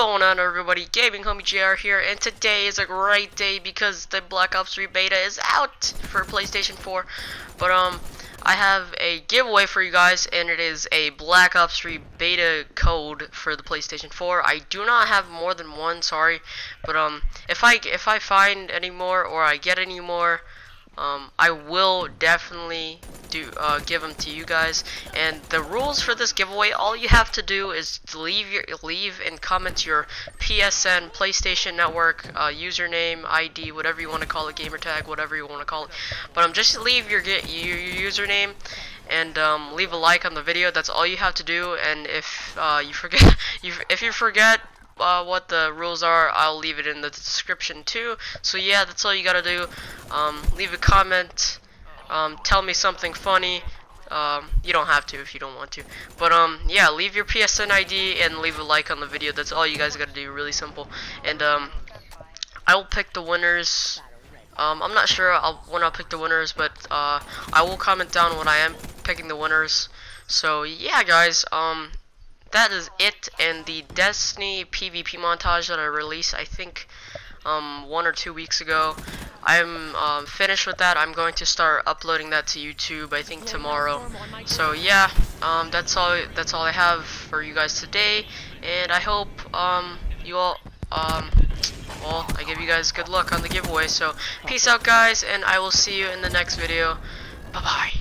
going on everybody? Gaming Homie JR here and today is a great day because the Black Ops 3 beta is out for PlayStation 4. But um I have a giveaway for you guys and it is a Black Ops 3 beta code for the PlayStation 4. I do not have more than one, sorry. But um if I if I find any more or I get any more um, I will definitely do uh, give them to you guys. And the rules for this giveaway, all you have to do is leave your leave and comment your PSN, PlayStation Network uh, username, ID, whatever you want to call it, gamer tag, whatever you want to call it. But um, just leave your your, your username and um, leave a like on the video. That's all you have to do. And if uh, you forget, you if you forget uh, what the rules are, I'll leave it in the description too. So yeah, that's all you gotta do. Um, leave a comment. Um, tell me something funny. Um, you don't have to if you don't want to. But um, yeah, leave your PSN ID and leave a like on the video. That's all you guys gotta do. Really simple. And um, I will pick the winners. Um, I'm not sure I'll, when I'll pick the winners, but uh, I will comment down when I am picking the winners. So yeah, guys. Um, that is it and the Destiny PvP montage that I released I think um, one or two weeks ago. I'm um, finished with that. I'm going to start uploading that to YouTube I think tomorrow. So yeah um, that's all that's all I have for you guys today and I hope um, you all um, well I give you guys good luck on the giveaway. So peace out guys and I will see you in the next video. Bye bye